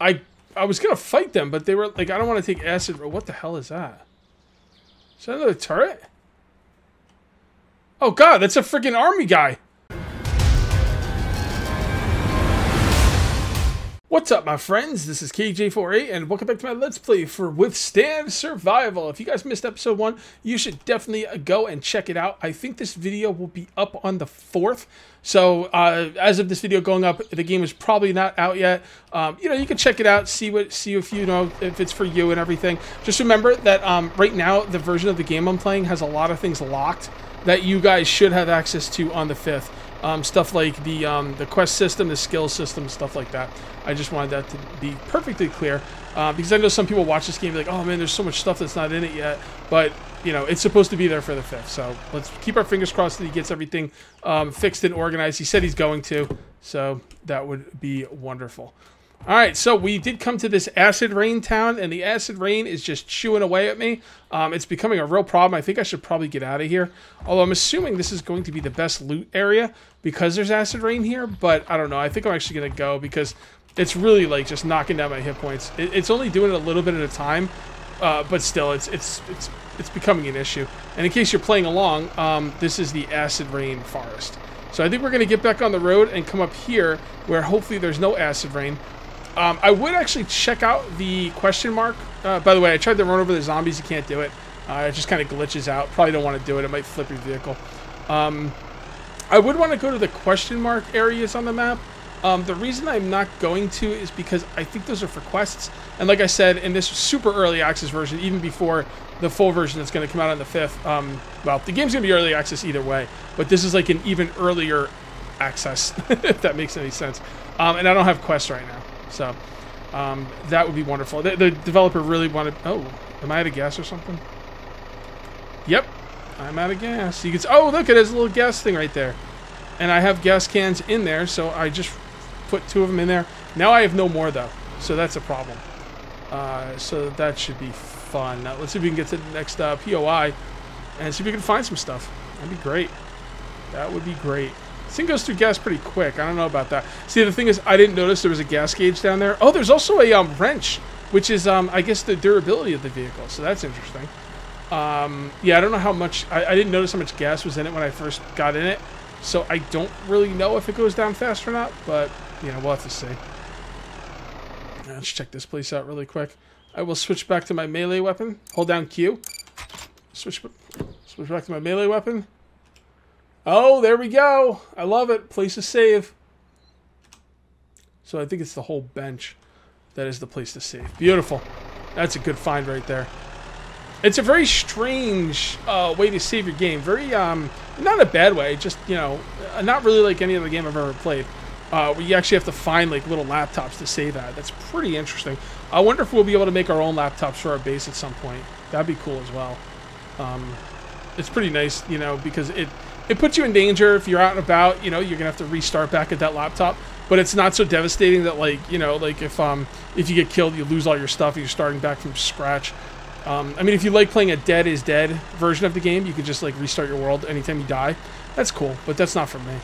I I was gonna fight them, but they were like, I don't want to take acid. What the hell is that? Is that another turret? Oh god, that's a freaking army guy. What's up, my friends? This is Kage848, and welcome back to my Let's Play for Withstand Survival. If you guys missed episode 1, you should definitely go and check it out. I think this video will be up on the 4th. So, uh, as of this video going up, the game is probably not out yet. Um, you know, you can check it out, see what, see if you know if it's for you and everything. Just remember that um, right now, the version of the game I'm playing has a lot of things locked that you guys should have access to on the 5th. Um, stuff like the um, the quest system, the skill system, stuff like that. I just wanted that to be perfectly clear uh, because I know some people watch this game and be like, oh man, there's so much stuff that's not in it yet, but you know it's supposed to be there for the fifth. So let's keep our fingers crossed that he gets everything um, fixed and organized. He said he's going to, so that would be wonderful. All right, so we did come to this acid rain town, and the acid rain is just chewing away at me. Um, it's becoming a real problem. I think I should probably get out of here. Although I'm assuming this is going to be the best loot area because there's acid rain here, but I don't know. I think I'm actually going to go because it's really like just knocking down my hit points. It, it's only doing it a little bit at a time, uh, but still, it's it's it's it's becoming an issue. And in case you're playing along, um, this is the acid rain forest. So I think we're going to get back on the road and come up here where hopefully there's no acid rain. Um, I would actually check out the question mark. Uh, by the way, I tried to run over the zombies. You can't do it. Uh, it just kind of glitches out. Probably don't want to do it. It might flip your vehicle. Um, I would want to go to the question mark areas on the map. Um, the reason I'm not going to is because I think those are for quests. And like I said, in this super early access version, even before the full version that's going to come out on the 5th, um, well, the game's going to be early access either way. But this is like an even earlier access, if that makes any sense. Um, and I don't have quests right now. So um, that would be wonderful. The, the, developer really wanted... Oh, am I out of gas or something? Yep, I'm out of gas. You can... Oh, look, it has a little gas thing right there. And I have gas cans in there, so I just put two of them in there. Now I have no more, though, so that's a problem. Uh, so that should be fun. Now, let's see if we can get to the next uh, POI and see if we can find some stuff. That'd be great. That would be great. This thing goes through gas pretty quick. I don't know about that. See, the thing is, I didn't notice there was a gas gauge down there. Oh, there's also a um, wrench, which is, um, I guess, the durability of the vehicle. So that's interesting. Um, yeah, I don't know how much... I, I, didn't notice how much gas was in it when I first got in it. So I don't really know if it goes down fast or not. But, you know, we'll have to see. Let's check this place out really quick. I will switch back to my melee weapon. Hold down Q. Switch, switch back to my melee weapon. Oh, there we go. I love it. Place to save. So I think it's the whole bench that is the place to save. Beautiful. That's a good find right there. It's a very strange uh, way to save your game. Very, um, not a bad way, just, you know, uh, not really like any other game I've ever played. Uh, where you actually have to find like little laptops to save at. That's pretty interesting. I wonder if we'll be able to make our own laptops for our base at some point. That'd be cool as well. Um, it's pretty nice, you know, because it it puts you in danger if you're out and about. You know, you're gonna have to restart back at that laptop. But it's not so devastating that like you know, like if um if you get killed, you lose all your stuff and you're starting back from scratch. Um, I mean, if you like playing a dead is dead version of the game, you could just like restart your world anytime you die. That's cool, but that's not for me.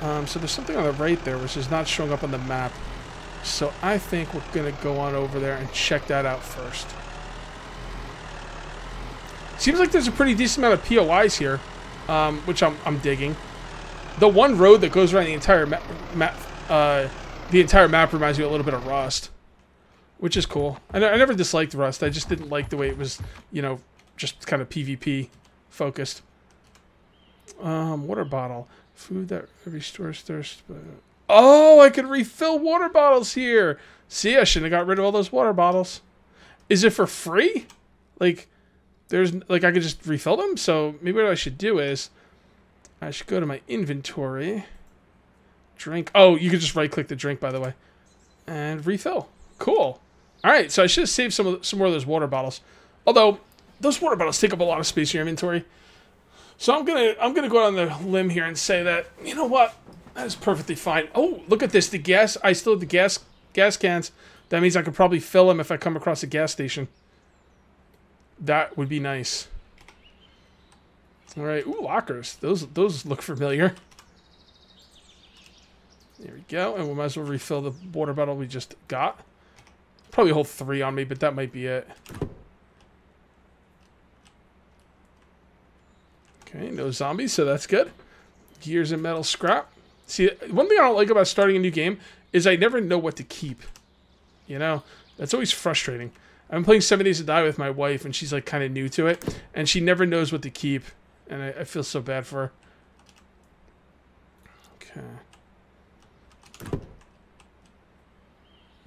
Um, so there's something on the right there which is not showing up on the map. So I think we're gonna go on over there and check that out first. Seems like there's a pretty decent amount of POIs here um, which I'm, I'm digging. The one road that goes around the entire map, uh, the entire map reminds me a little bit of Rust, which is cool. I, I never disliked Rust. I just didn't like the way it was, you know, just kind of PvP focused. Um, water bottle. Food that restores thirst. Oh, I can refill water bottles here. See, I shouldn't have got rid of all those water bottles. Is it for free? Like, there's like I could just refill them. So maybe what I should do is I should go to my inventory. Drink. Oh, you could just right click the drink by the way. And refill. Cool. All right, so I should have saved some of, some more of those water bottles. Although those water bottles take up a lot of space in your inventory. So I'm gonna I'm gonna go on the limb here and say that you know what that is perfectly fine. Oh, look at this. The gas. I still have the gas gas cans. That means I could probably fill them if I come across a gas station. That would be nice. All right. Ooh, lockers. Those those look familiar. There we go. And we might as well refill the water bottle we just got. Probably hold three on me, but that might be it. Okay, no zombies, so that's good. Gears and metal scrap. See, one thing I don't like about starting a new game is I never know what to keep. You know, that's always frustrating. I'm playing Seven Days to Die with my wife, and she's like kind of new to it, and she never knows what to keep, and I, I feel so bad for her. Okay.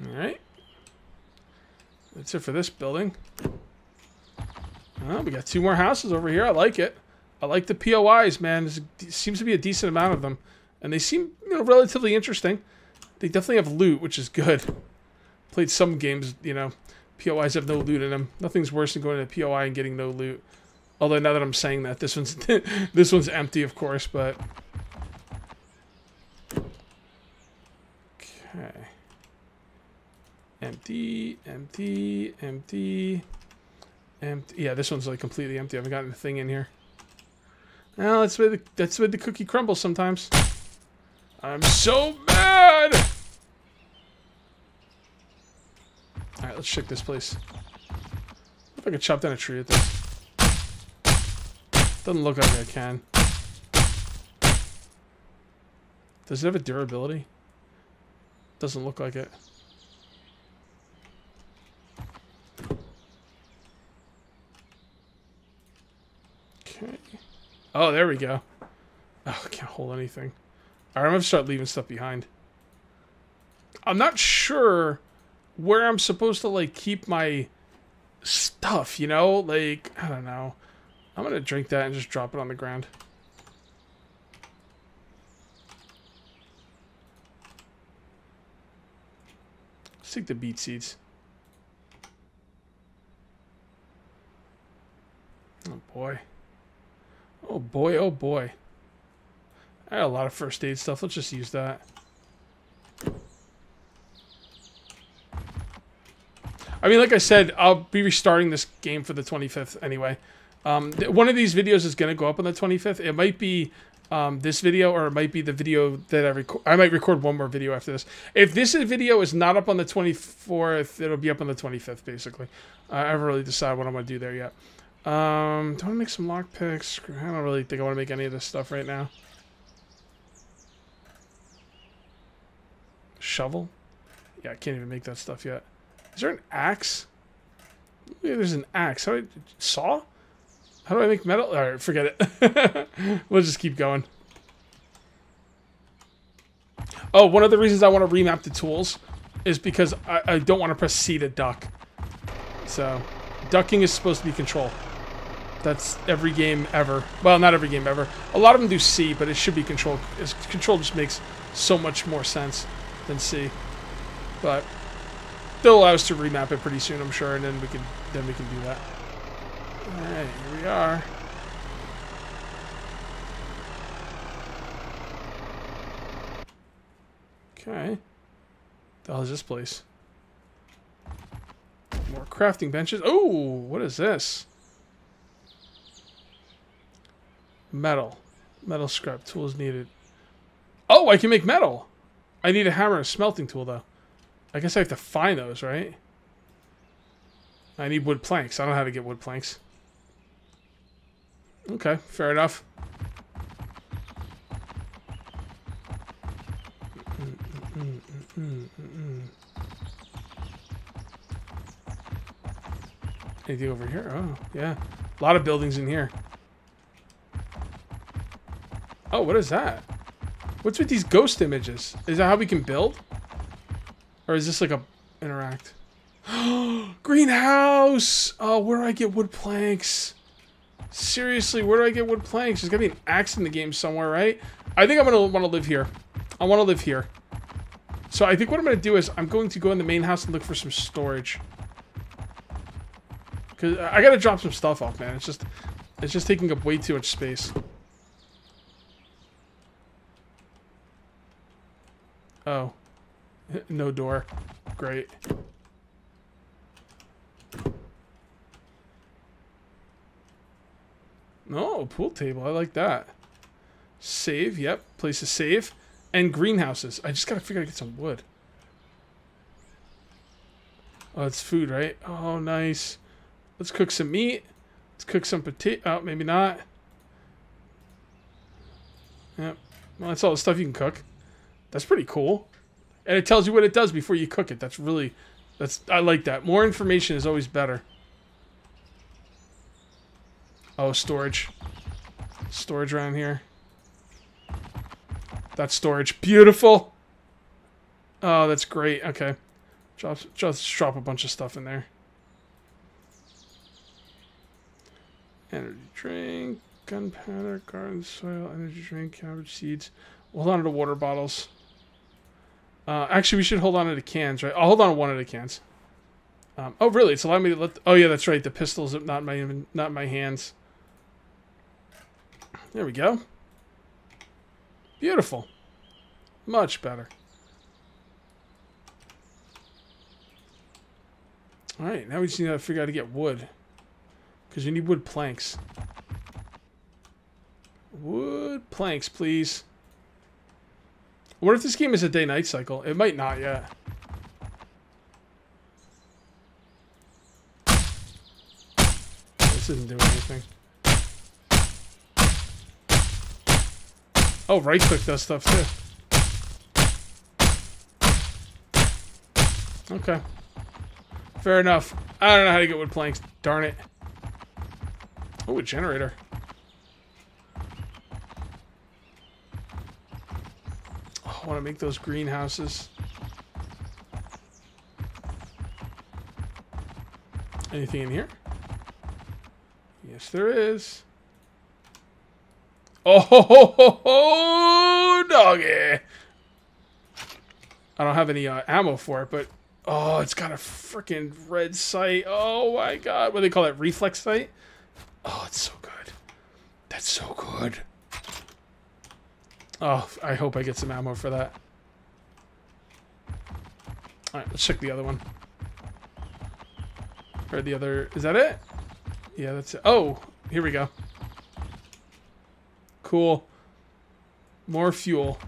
All right. That's it for this building. Oh, we got two more houses over here. I like it. I like the POIs, man. There seems to be a decent amount of them. And they seem, you know, relatively interesting. They definitely have loot, which is good. Played some games, you know, POIs have no loot in them. Nothing's worse than going to POI and getting no loot. Although now that I'm saying that, this one's this one's empty, of course, but okay. Empty, empty, empty, empty. Yeah, this one's like completely empty. I haven't gotten a thing in here. Well, that's where the that's where the cookie crumbles sometimes. I'm so mad. All right, let's check this place. If I could chop down a tree at this. Doesn't look like I can. Does it have a durability? Doesn't look like it. Okay. Oh, there we go. Oh, I can't hold anything. Alright, I'm gonna start leaving stuff behind. I'm not sure where I'm supposed to, like, keep my stuff, you know? Like, I don't know. I'm gonna drink that and just drop it on the ground. Let's take the beet seeds. Oh boy. Oh boy, oh boy. I got a lot of first aid stuff. Let's just use that. I mean, like I said, I'll be restarting this game for the 25th anyway. Um, one of these videos is going to go up on the 25th. It might be um, this video or it might be the video that I record. I might record one more video after this. If this video is not up on the 24th, it'll be up on the 25th, basically. I haven't really decided what I'm going to do there yet. Um, do I want to make some lockpicks? I don't really think I want to make any of this stuff right now. Shovel? Yeah, I can't even make that stuff yet. Is there an axe? Yeah, there's an axe. How do I, saw? How do I make metal? Alright, forget it. we'll just keep going. Oh, one of the reasons I want to remap the tools is because I, I don't want to press C to duck. So, ducking is supposed to be control. That's every game ever. Well, not every game ever. A lot of them do C, but it should be control. Control just makes so much more sense than C. But they'll allow us to remap it pretty soon, I'm sure, and then we can then we can do that. Alright, here we are. Okay. The hell is this place? More crafting benches. Oh, what is this? Metal. Metal scrap. Tools needed. Oh, I can make metal. I need a hammer and a smelting tool, though. I guess I have to find those, right? I need wood planks. I don't know how to get wood planks. Okay, fair enough. Anything over here? Oh, yeah. A lot of buildings in here. Oh, what is that? What's with these ghost images? Is that how we can build? Or is this like a interact? Greenhouse! Oh, where do I get wood planks? Seriously, where do I get wood planks? There's gotta be an axe in the game somewhere, right? I think I'm gonna want to live here. I want to live here. So I think what I'm gonna do is I'm going to go in the main house and look for some storage. Cause I gotta drop some stuff off, man. It's just, it's just taking up way too much space. Oh. no door. Great. Oh, pool table. I like that. Save. Yep. Place to save. And greenhouses. I just gotta figure out get some wood. Oh, it's food, right? Oh, nice. Let's cook some meat. Let's cook some potato. Oh, maybe not. Yep. Well, that's all the stuff you can cook. That's pretty cool. And it tells you what it does before you cook it. That's really, that's I like that. More information is always better. Oh, storage. Storage around here. That's storage. Beautiful. Oh, that's great. Okay. Drop, just drop a bunch of stuff in there. Energy drink, gunpowder, garden soil, energy drink, cabbage seeds. Hold on to the water bottles. Uh, actually, we should hold on to the cans, right? I'll hold on to one of the cans. Um, oh, really? It's allowing me to let. Oh, yeah, that's right. The pistols, not my not my hands. There we go. Beautiful. Much better. Alright, now we just need to figure out how to get wood. Because you need wood planks. Wood planks, please. What if this game is a day-night cycle? It might not yet. This isn't doing anything. Oh, right click does stuff too. Okay. Fair enough. I don't know how to get wood planks. Darn it. Oh, a generator. I want to make those greenhouses. Anything in here? Yes, there is. Oh, ho, ho, ho, doggy. I don't have any uh, ammo for it, but oh, it's got a freaking red sight. Oh my god, what do they call it? Reflex sight? Oh, it's so good. That's so good. Oh, I hope I get some ammo for that. Alright, let's check the other one. Or the other... Is that it? Yeah, that's it. Oh, here we go. Cool. More fuel.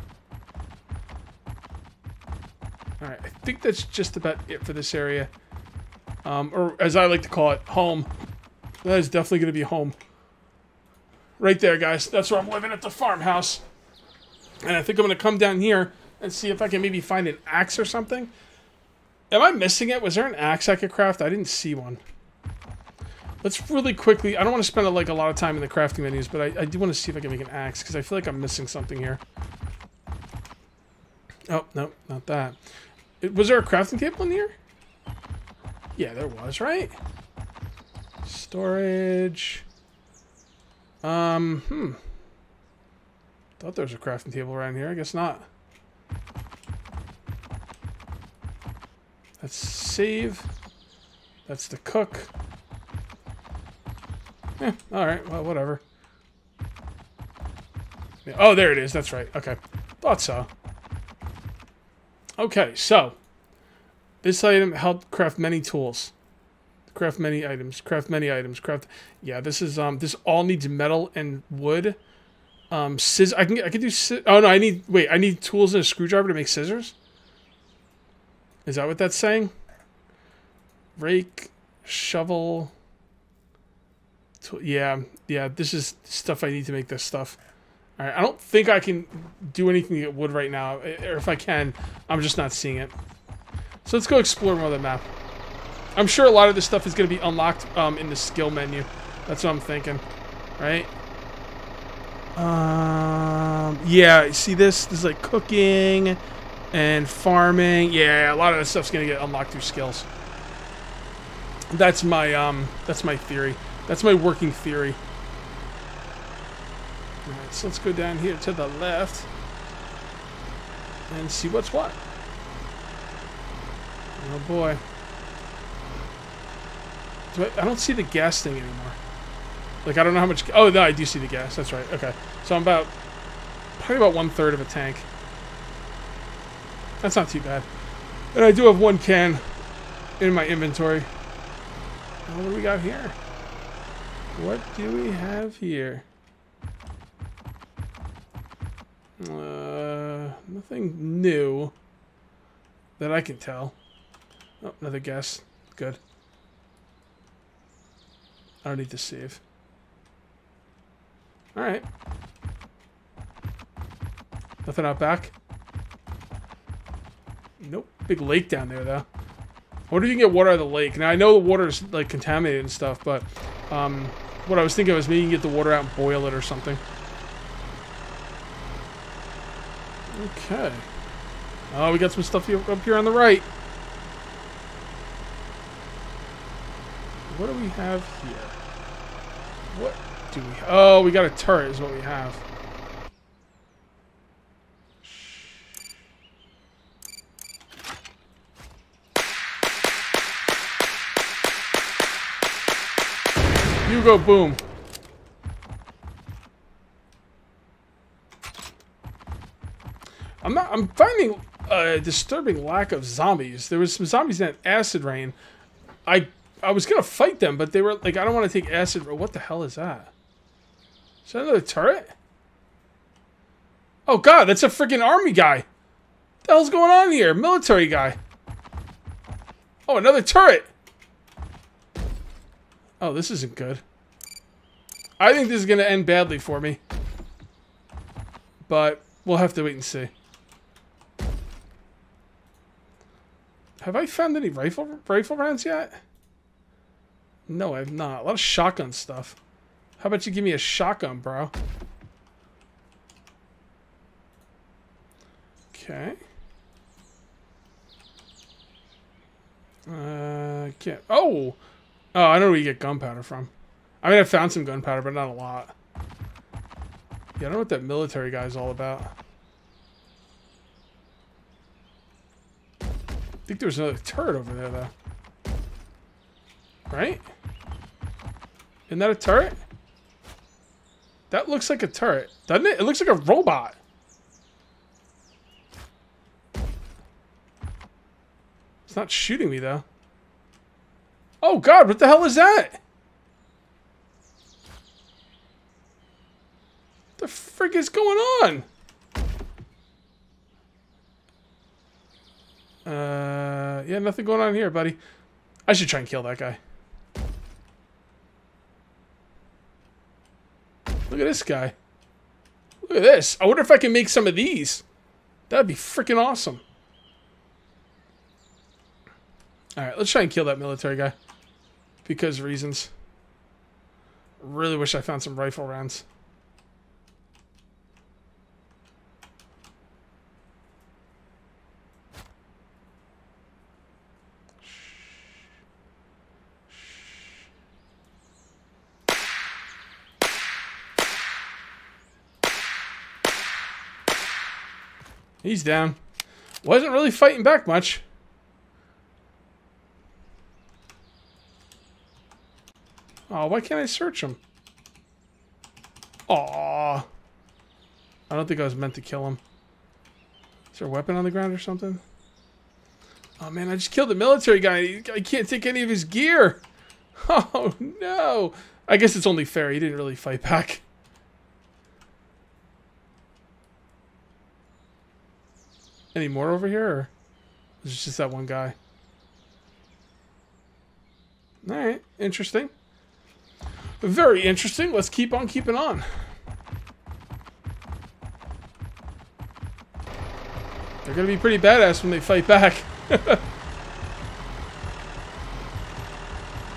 Alright, I think that's just about it for this area. Um, or as I like to call it, home. That is definitely going to be home. Right there, guys. That's where I'm living at the farmhouse. And I think I'm going to come down here and see if I can maybe find an axe or something. Am I missing it? Was there an axe I could craft? I didn't see one. Let's really quickly... I don't want to spend like a lot of time in the crafting menus, but I, I do want to see if I can make an axe, because I feel like I'm missing something here. Oh, no, not that. It, was there a crafting table in here? Yeah, there was, right? Storage. Um, hmm. I thought there was a crafting table around here. I guess not. Let's save. That's the cook. Eh, alright, well, whatever. Yeah, oh, there it is. That's right. Okay. Thought so. Okay, so. This item helped craft many tools. Craft many items. Craft many items. Craft... Yeah, this is, um, this all needs metal and wood. Um, scissors. I can, I can do... Oh, no, I need... Wait, I need tools and a screwdriver to make scissors? Is that what that's saying? Rake, shovel... Yeah, yeah, this is stuff I need to make this stuff. Alright, I don't think I can do anything to get wood right now. Or if I can, I'm just not seeing it. So let's go explore more of the map. I'm sure a lot of this stuff is going to be unlocked um, in the skill menu. That's what I'm thinking. Right? Um, yeah, see this? This is like cooking and farming. Yeah, a lot of this stuff's to get unlocked through skills. That's my, um, that's my theory. That's my working theory. Alright, so let's go down here to the left and see what's what. Oh boy. Do I, I don't see the gas thing anymore. Like, I don't know how much... Oh, no, I do see the gas. That's right. Okay. So I'm about... Probably about one-third of a tank. That's not too bad. And I do have one can in my inventory. what do we got here? What do we have here? Uh, nothing new that I can tell. Oh, another gas Good. I don't need to save. Alright. Nothing out back? Nope. Big lake down there, though. I wonder if you can get water out of the lake. Now, I know the water is, like, contaminated and stuff, but, um, what I was thinking was maybe you can get the water out and boil it or something. Okay. Oh, we got some stuff up here on the right. What do we have here? What do we... Oh, we got a turret is what we have. You go boom. I'm not. I'm finding a disturbing lack of zombies. There was some zombies in that acid rain. I I was gonna fight them, but they were like, I don't want to take acid. What the hell is that? Is that another turret? Oh god, that's a freaking army guy. What the hell's going on here? Military guy. Oh, another turret. Oh, this isn't good. I think this is going to end badly for me. But we'll have to wait and see. Have I found any rifle rifle rounds yet? No, I have not. A lot of shotgun stuff. How about you give me a shotgun, bro? Okay. Uh, can't. Oh! Oh, I don't know where you get gunpowder from. I mean, I found some gunpowder, but not a lot. Yeah, I don't know what that military guy's all about. I think there was another turret over there, though. Right? Isn't that a turret? That looks like a turret, doesn't it? It looks like a robot. It's not shooting me, though. Oh, God, what the hell is that? The frig is going on? Uh, yeah, nothing going on here, buddy. I should try and kill that guy. Look at this guy. Look at this. I wonder if I can make some of these. That'd be freaking awesome. Alright, let's try and kill that military guy. Because reasons. Really wish I found some rifle rounds. He's down. Wasn't really fighting back much. Oh, why can't I search him? Aw. I don't think I was meant to kill him. Is there a weapon on the ground or something? Oh man, I just killed the military guy. I can't take any of his gear. Oh no. I guess it's only fair. He didn't really fight back. Any more over here, or is it just that one guy? Alright, interesting. Very interesting. Let's keep on keeping on. They're going to be pretty badass when they fight back.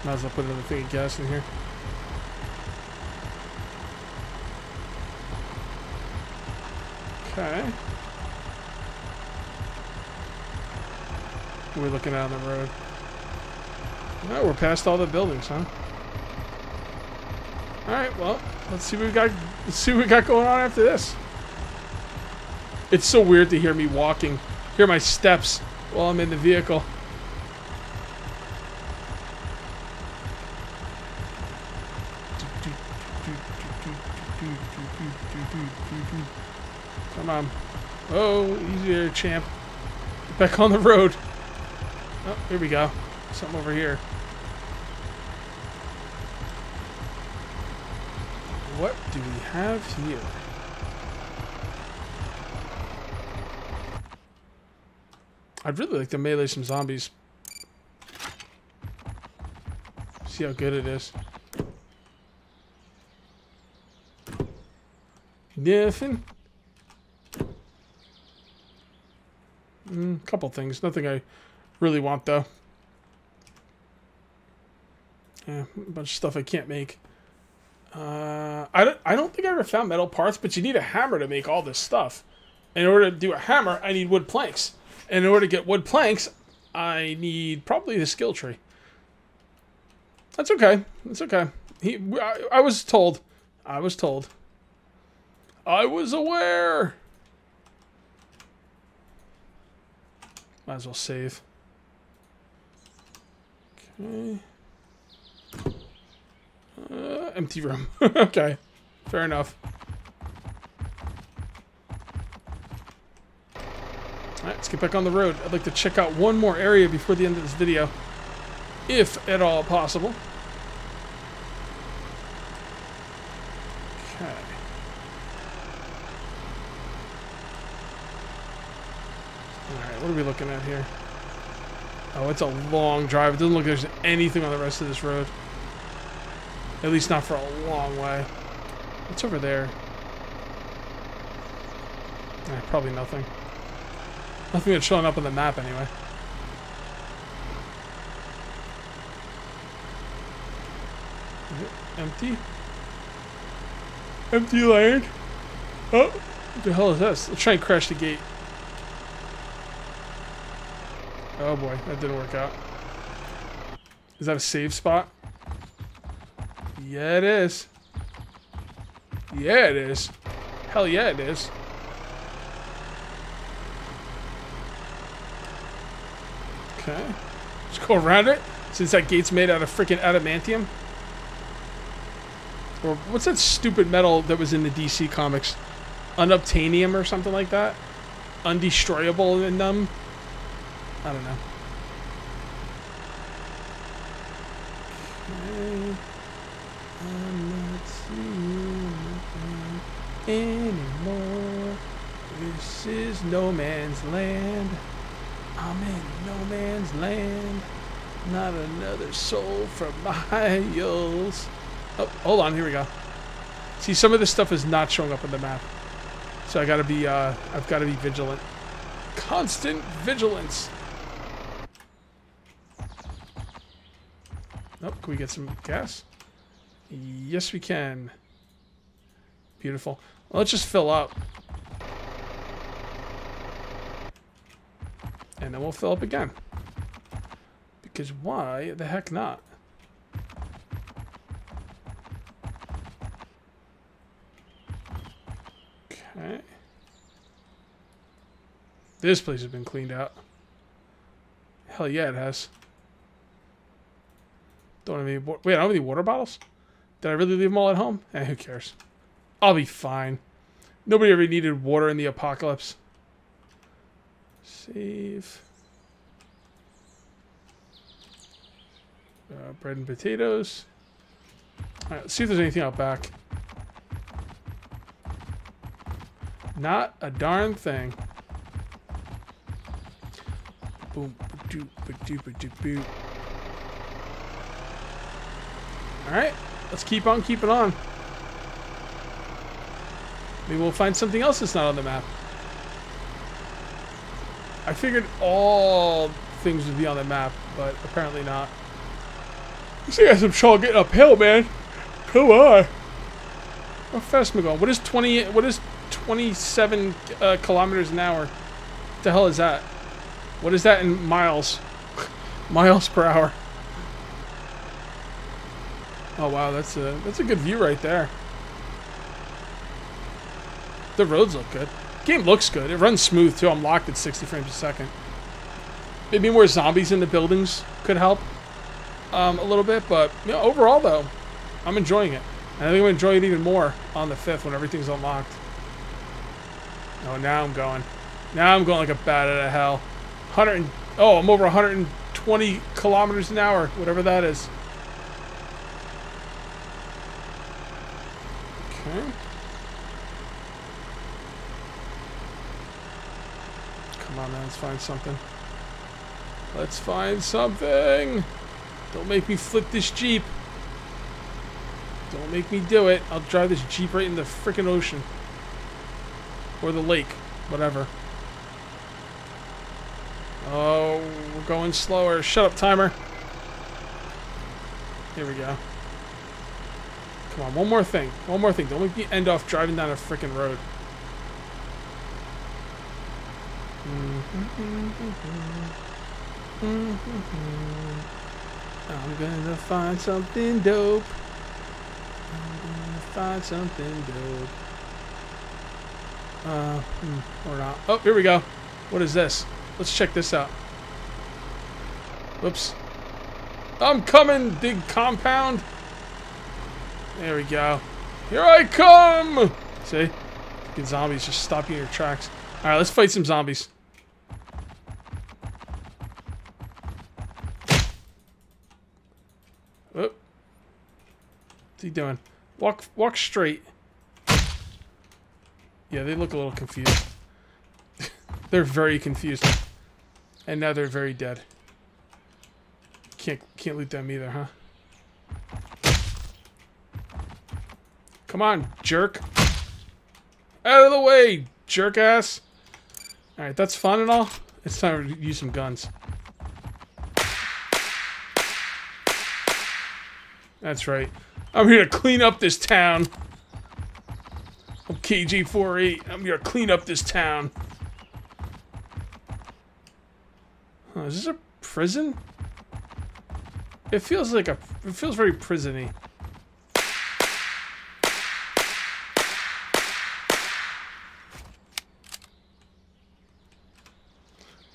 Might as well put another thing of gas in here. Okay. We're looking out on the road. No, we're past all the buildings, huh? Alright, well, let's see what we got let's see what we got going on after this. It's so weird to hear me walking, hear my steps while I'm in the vehicle. Come on. Oh, easy champ. Get back on the road. Oh, here we go. Something over here. What do we have here? I'd really like to melee some zombies. See how good it is. Nothing. Mm, couple things. Nothing I really want, though. Yeah, a bunch of stuff I can't make. Uh, I don't, I don't think I ever found metal parts, but you need a hammer to make all this stuff. In order to do a hammer, I need wood planks. And in order to get wood planks, I need probably the skill tree. That's okay. That's okay. He, I, I was told. I was told. I was aware. Might as well save. Uh, empty room. okay. Fair enough. Alright, let's get back on the road. I'd like to check out one more area before the end of this video. If at all possible. Okay. Alright, what are we looking at here? Oh, it's a long drive. It doesn't look like there's anything on the rest of this road. At least not for a long way. What's over there? Eh, probably nothing. Nothing that's showing up on the map anyway. empty? Empty land? Oh, what the hell is this? Let's try and crash the gate. Oh boy, that didn't work out. Is that a save spot? Yeah, it is. Yeah, it is. Hell yeah, it is. Okay. Just go around it, since that gate's made out of freaking adamantium. Or what's that stupid metal that was in the DC comics? Unobtainium or something like that? Undestroyable in them? I don't know. Okay. I'm not seeing anymore. This is no man's land. I'm in no man's land. Not another soul from miles. Oh, hold on. Here we go. See, some of this stuff is not showing up on the map. So I gotta be, uh, I've gotta be vigilant. Constant vigilance. Oh, can we get some gas? Yes, we can. Beautiful. Well, let's just fill up. And then we'll fill up again. Because why the heck not? Okay. This place has been cleaned out. Hell yeah, it has. Don't have any. Wait, I don't have any water bottles. Did I really leave them all at home? Eh, who cares? I'll be fine. Nobody ever needed water in the apocalypse. Save. Uh, bread and potatoes. Alright, let's see if there's anything out back. Not a darn thing. Boom, ba-doop, ba-doop, ba-doop, boop. Alright, let's keep on keeping on. Maybe we'll find something else that's not on the map. I figured all things would be on the map, but apparently not. See, I got some trouble getting uphill, man. Come on. How fast am I going? What is 20? What is 27 uh, kilometers an hour? What the hell is that? What is that in miles? miles per hour. Oh wow, that's a that's a good view right there. The roads look good. Game looks good. It runs smooth too. I'm locked at 60 frames a second. Maybe more zombies in the buildings could help um, a little bit, but you know, overall though, I'm enjoying it. And I think I'm gonna enjoy it even more on the fifth when everything's unlocked. Oh, now I'm going. Now I'm going like a bat out of hell. 100. And, oh, I'm over 120 kilometers an hour, whatever that is. Come on, man. Let's find something. Let's find something. Don't make me flip this Jeep. Don't make me do it. I'll drive this Jeep right in the freaking ocean. Or the lake. Whatever. Oh, we're going slower. Shut up, timer. Here we go. Come on, one more thing. One more thing. Don't make me end off driving down a freaking road. I'm gonna find something dope. I'm gonna find something dope. Uh, hmm, or not. Oh, here we go. What is this? Let's check this out. Whoops. I'm coming, big compound. There we go. Here I come! See? Fucking zombies just stop you in your tracks. Alright, let's fight some zombies. What's he doing? Walk walk straight. Yeah, they look a little confused. they're very confused. And now they're very dead. Can't can't loot them either, huh? Come on, jerk. Out of the way, jerk ass. Alright, that's fun and all. It's time to use some guns. That's right. I'm here to clean up this town. I'm Kage848. I'm here to clean up this town. Huh, is this a prison? It feels like a... It feels very prisony.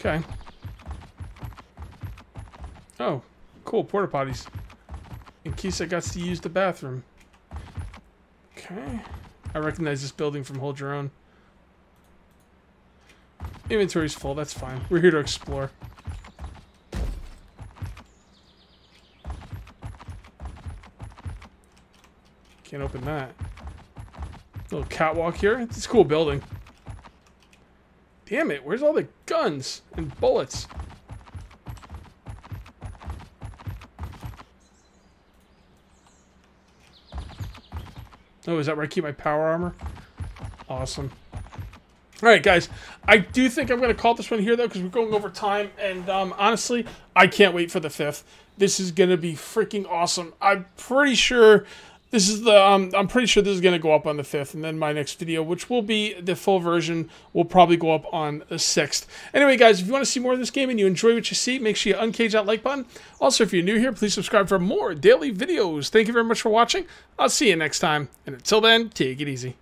Okay. Oh, cool. Porta potties. In case I got to use the bathroom. Okay. I recognize this building from Hold Your Own. Inventory's full. That's fine. We're here to explore. Can't open that. Little catwalk here. It's a cool building. Damn it, where's all the guns and bullets? Oh, is that where I keep my power armor? Awesome. All right, guys. I do think I'm going to call this one here, though, because we're going over time. And um, honestly, I can't wait for the 5th. This is going to be freaking awesome. I'm pretty sure this is the, um, I'm pretty sure this is going to go up on the 5th, and then my next video, which will be the full version, will probably go up on the 6th. Anyway, guys, if you want to see more of this game and you enjoy what you see, make sure you uncage that like button. Also, if you're new here, please subscribe for more daily videos. Thank you very much for watching. I'll see you next time, and until then, take it easy.